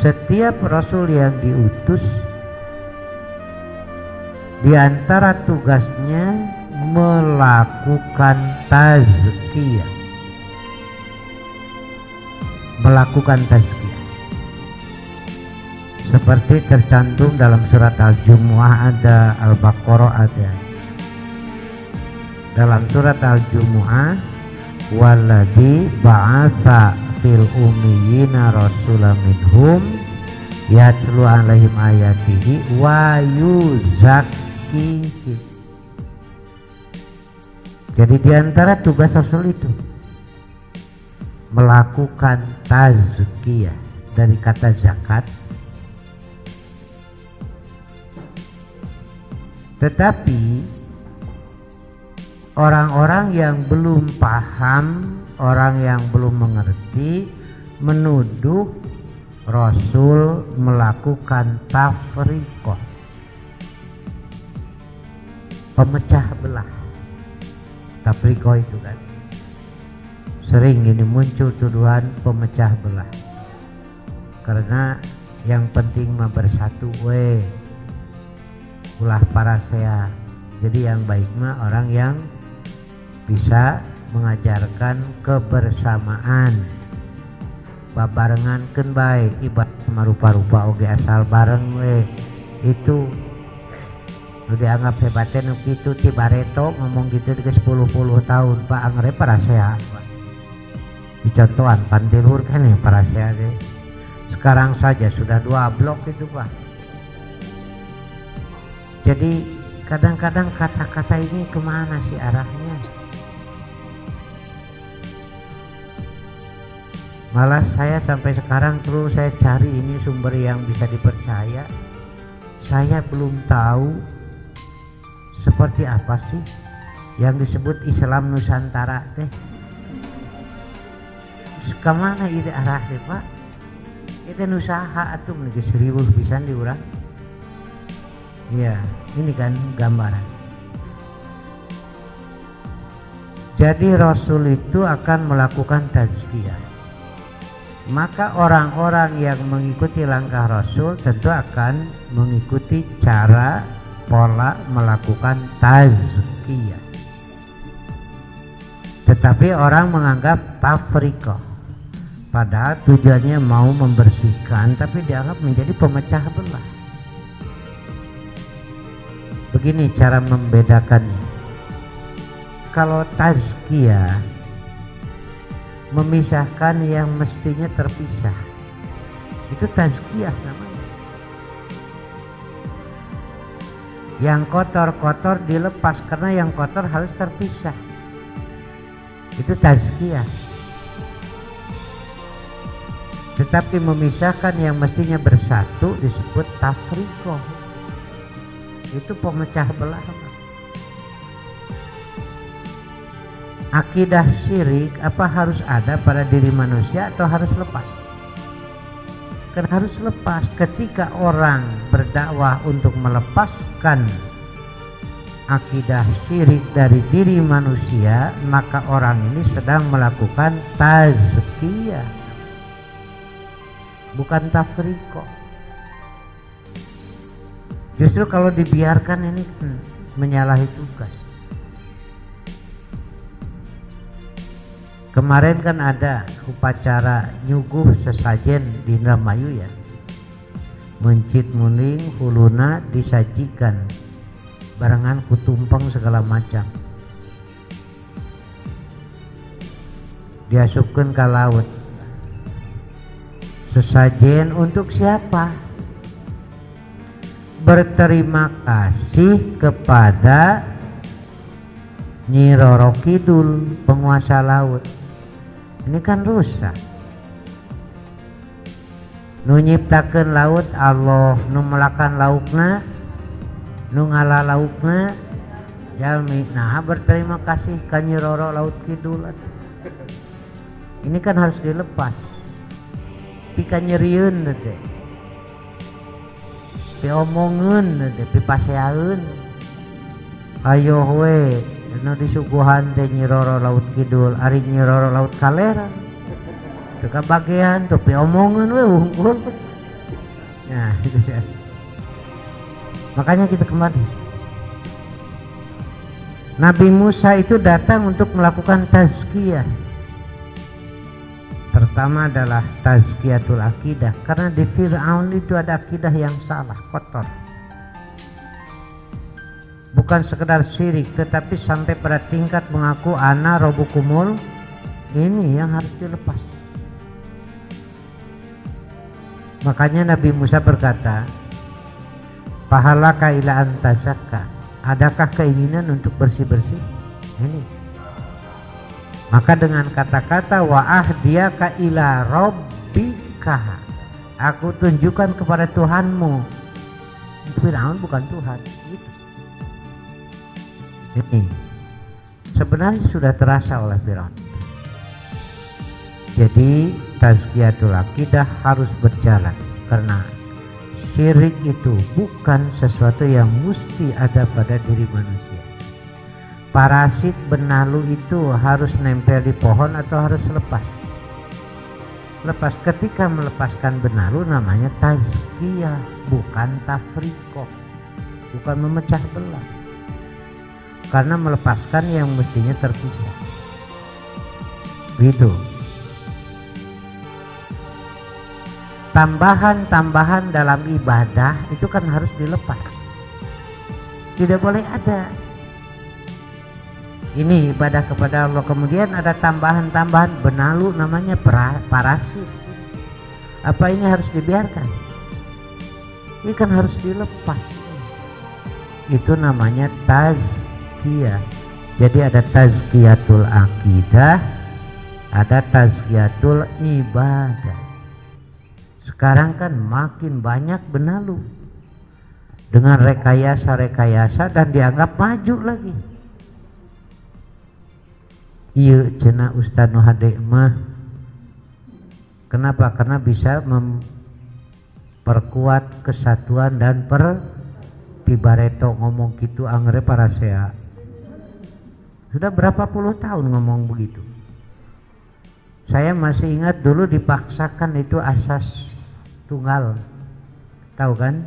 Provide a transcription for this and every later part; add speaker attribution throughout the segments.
Speaker 1: setiap rasul yang diutus di antara tugasnya melakukan tazkiyah. Melakukan tazkiyah. Seperti tercantum dalam surat Al-Jumu'ah ada Al-Baqarah ada. Dalam surat Al-Jumu'ah waladhi ba'asa fil ummiyina rasulam minhum yatlu alaihim ayatihi wa yuzakkihi jadi di antara tugas Rasul itu melakukan tazkiyah dari kata zakat. Tetapi orang-orang yang belum paham orang yang belum mengerti menuduh Rasul melakukan tafriqah. Pemecah belah. Tafriqah itu kan. Sering ini muncul tuduhan pemecah belah. Karena yang penting mah bersatu we ulah para saya jadi yang baik mah orang yang bisa mengajarkan kebersamaan. Babarengan ken baik ibadah marupa-rupa oge asal bareng we. Itu lu dianggap hebatnya nu gitu ti bareto ngomong gitu di 10 puluh tahun pak angre para pak dicontohan pantilur kan ya para sehat deh sekarang saja sudah dua blok itu pak. Jadi kadang-kadang kata-kata ini ke mana sih arahnya malah saya sampai sekarang terus saya cari ini sumber yang bisa dipercaya. Saya belum tahu seperti apa sih yang disebut Islam Nusantara teh. Ke mana itu arahnya pak? Itu nusaha atau menuju seribu bisa diurang iya ini kan gambaran. Jadi Rasul itu akan melakukan tazkiyah maka orang-orang yang mengikuti langkah Rasul tentu akan mengikuti cara pola melakukan tazkiyah. Tetapi orang menganggap tafrikoh padahal tujuannya mau membersihkan tapi dianggap menjadi pemecah belah. Begini cara membedakannya. Kalau tazkiyah memisahkan yang mestinya terpisah. Itu tazkiyah namanya. Yang kotor-kotor dilepas karena yang kotor harus terpisah. Itu tazkiyah. Tetapi memisahkan yang mestinya bersatu disebut tafrikoh itu pemecah belah akidah syirik apa harus ada pada diri manusia atau harus lepas? Kan harus lepas ketika orang berdakwah untuk melepaskan akidah syirik dari diri manusia maka orang ini sedang melakukan tazkiyah. Bukan tafriko justru kalau dibiarkan ini hmm, menyalahi tugas kemarin kan ada upacara nyuguh sesajen di Indramayu ya. Mencit muning huluna disajikan barangan kutumpeng segala macam. Diasupkan ke laut. Sesajen untuk siapa? Berterima kasih kepada Nyi Roro Kidul penguasa laut ini kan rusak. Nu nyiptakan laut Allah nu melakan laukna nu ngala laukna jalmi nah berterima kasih ka Nyi Roro laut kidul. Ini kan harus dilepas. Pika nyeriun teh. Pi omongeun teh pi ayo we nu disuguhan teh nyiroro laut kidul ari nyiroro laut kalera teu bagian tuh pi omongeun we unggul Nah, itu ya. Makanya kita kembali. Nabi Musa itu datang untuk melakukan tazkiyah. Pertama adalah tazkiyatul akidah karena di Fir'aun itu ada akidah yang salah, kotor. Bukan sekedar syirik tetapi sampai pada tingkat mengaku ana robukumul ini yang harus dilepas. Makanya Nabi Musa berkata, pahala ila antasaka. Adakah keinginan untuk bersih-bersih? Ini maka dengan kata-kata wa'ah dia ka ila robbika aku tunjukkan kepada Tuhanmu Fir'aun bukan Tuhan gitu. Ini sebenarnya sudah terasa oleh Fir'aun. Jadi tazkiyatul akidah harus berjalan karena syirik itu bukan sesuatu yang mesti ada pada diri manusia. Parasit benalu itu harus nempel di pohon atau harus lepas? Lepas ketika melepaskan benalu namanya tazkiyah bukan tafrikoh bukan memecah belah karena melepaskan yang mestinya terpisah. Gitu. Tambahan-tambahan dalam ibadah itu kan harus dilepas. Tidak boleh ada. Ini ibadah kepada Allah. Kemudian ada tambahan-tambahan. Benalu namanya parasit apa ini harus dibiarkan? Ini kan harus dilepas. Itu namanya tazkiyah jadi ada tazkiyatul akidah ada tazkiyatul ibadah. Sekarang kan makin banyak benalu. Dengan rekayasa-rekayasa dan dianggap maju lagi. Iya cina Ustaz Nuhade mah. Kenapa? Karena bisa memperkuat kesatuan dan per tibareto ngomong gitu angre para sea sudah berapa puluh tahun ngomong begitu? Saya masih ingat dulu dipaksakan itu asas tunggal. Tahu kan?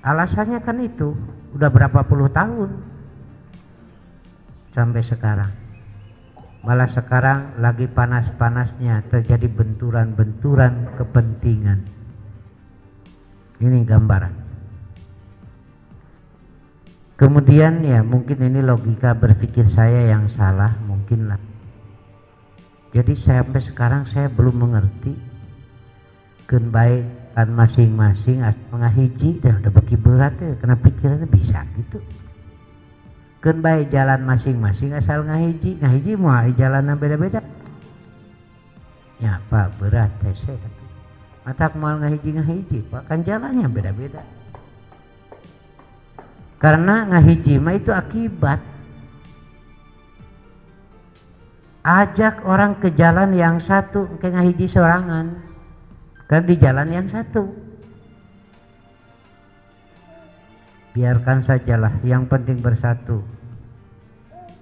Speaker 1: Alasannya kan itu udah berapa puluh tahun sampai sekarang. Malah sekarang lagi panas-panasnya terjadi benturan-benturan kepentingan. Ini gambaran kemudian ya mungkin ini logika berpikir saya yang salah mungkinlah jadi sampai sekarang saya belum mengerti. Kan baik kan masing-masing mengahiji dan udah bagi berat ya karena pikirannya bisa gitu. Kan baik jalan masing-masing asal ngahiji ngahiji mau jalan beda-beda. Ya pak berat tese mata mal ngahiji ngahiji pak kan jalannya beda-beda karena ngahiji mah itu akibat ajak orang ke jalan yang satu ke ngahiji sorangan kan di jalan yang satu. Biarkan sajalah yang penting bersatu.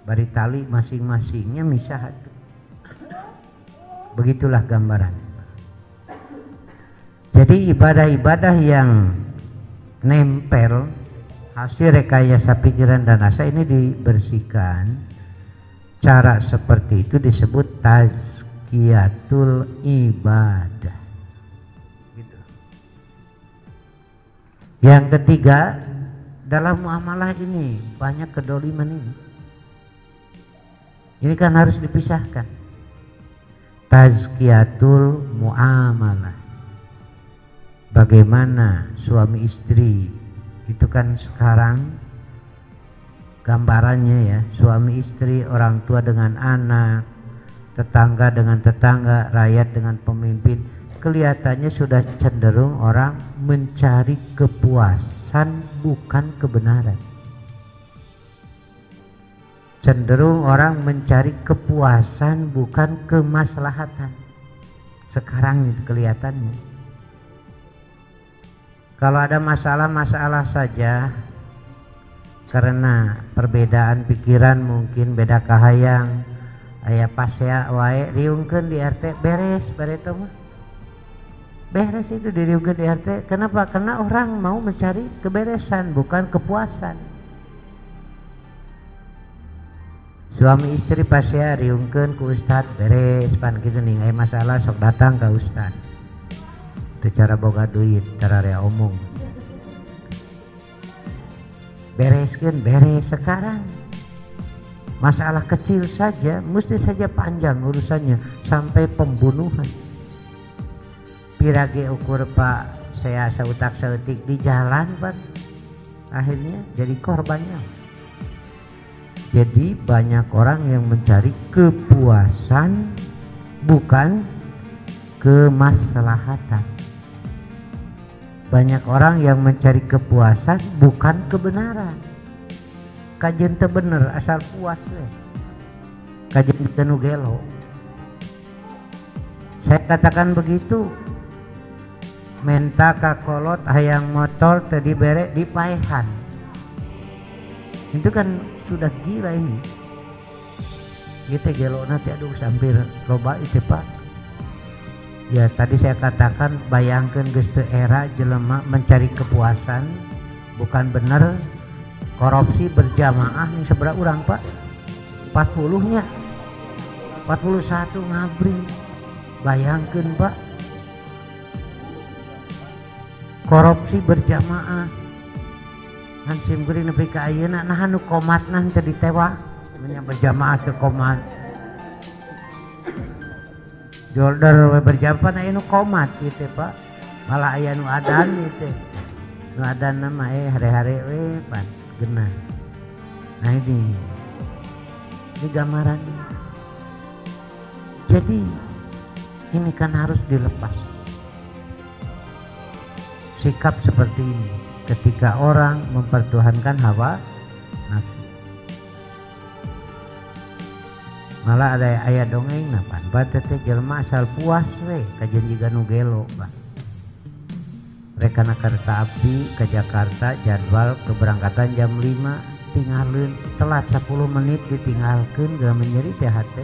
Speaker 1: Bari tali masing-masingnya misah begitulah gambaran. Jadi ibadah-ibadah yang nempel hasil rekayasa pikiran dan asa ini dibersihkan. Cara seperti itu disebut tazkiyatul ibadah. Gitu. yang ketiga dalam muamalah ini banyak kedoliman ini. Ini kan harus dipisahkan. Tazkiyatul muamalah. Bagaimana suami istri itu kan sekarang gambarannya ya suami istri orang tua dengan anak tetangga dengan tetangga rakyat dengan pemimpin. Kelihatannya sudah cenderung orang mencari kepuasan bukan kebenaran. Cenderung orang mencari kepuasan bukan kemaslahatan. Sekarang kelihatannya kalau ada masalah-masalah saja karena perbedaan pikiran mungkin beda kahayang. Ayah pas ya wae riungkeun di RT beres bareto mah. Beres itu diri GDRT kenapa? Karena orang mau mencari keberesan bukan kepuasan. Suami istri pas ya riungkeun ku ustad beres pan gitu nih masalah sok datang ke ustad itu cara boga duit cara rea omong. Bereskan beres sekarang. Masalah kecil saja mesti saja panjang urusannya sampai pembunuhan. Pirage ukur pak saya seutak seutik di jalan pak. Akhirnya jadi korbannya. Jadi banyak orang yang mencari kepuasan bukan kemaslahatan banyak orang yang mencari kepuasan bukan kebenaran. Kajian bener asal puas deh kajian tenu gelo saya katakan begitu. Menta kakolot hayang motor tadi berek di paehan. Itu kan sudah gila ini. Kita gelo nanti aduh sambil loba itu pak ya tadi saya katakan bayangkan gestu era jelema mencari kepuasan. Bukan benar korupsi berjamaah nih seberapa orang pak. 40 nya 41 ngabri. Bayangkan pak. Korupsi berjamaah. Hansim gering nepi ayeuna nah anu komat nah ditewa nya berjamaah ke komat Jolder we berjamaah aya nu komat gitu Pak. Malah aya nu adan gitu nu adan nama eh hari-hari we pan genah. Nah ini. Ini gambaran. Jadi ini kan harus dilepas. Sikap seperti ini. Ketika orang mempertuhankan hawa malah ada ayat dongeng napan batete jelma asal puas we kajian juga nugelo bah. Rekana kereta api ke Jakarta jadwal keberangkatan jam 5 tinggalin telat 10 menit ditinggalkan gak menyeri THT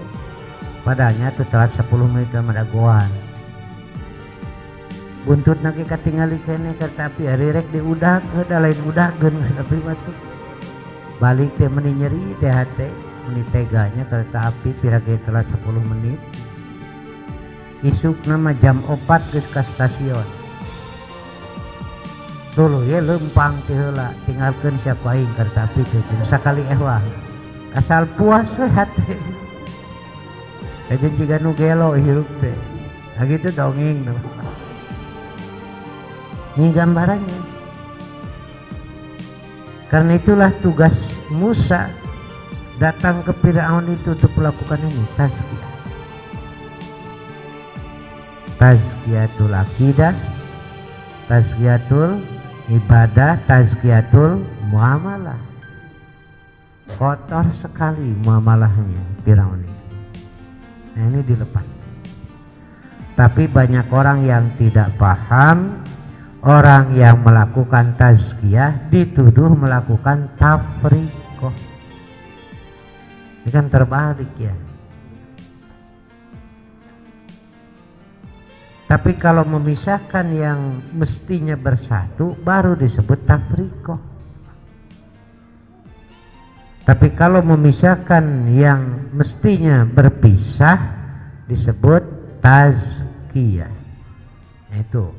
Speaker 1: padanya tuh telat 10 menit gak madagoan buntut nake katingali kene kereta api hari rek diudak ke lain udah gen tapi batu balik teh menyeri THT teh hate meni teganya kereta api pirage telat 10 menit isuk nama jam 4 ke stasiun dulu ya lempang tihela tinggalkan siapa yang kereta api teh sekali ehwah asal puas we hate Kajian juga nugelo hirup teh. Nah gitu dongeng. No. Ini gambarannya. Karena itulah tugas Musa datang ke Firaun itu untuk melakukan ini tazkiyah. Tazkiyatul akidah, tazkiyatul ibadah, tazkiyatul muamalah. Kotor sekali muamalahnya Firaun ini. Nah ini dilepas. Tapi banyak orang yang tidak paham orang yang melakukan tazkiyah dituduh melakukan tafrikoh ini kan terbalik ya. Tapi kalau memisahkan yang mestinya bersatu baru disebut tafrikoh. Tapi kalau memisahkan yang mestinya berpisah disebut tazkiyah. Itu